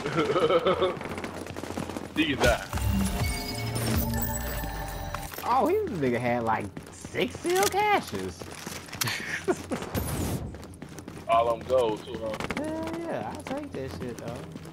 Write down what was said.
he that? Oh, he was nigga had like six seal caches. All them gold too, huh? Hell yeah, I'll take that shit though.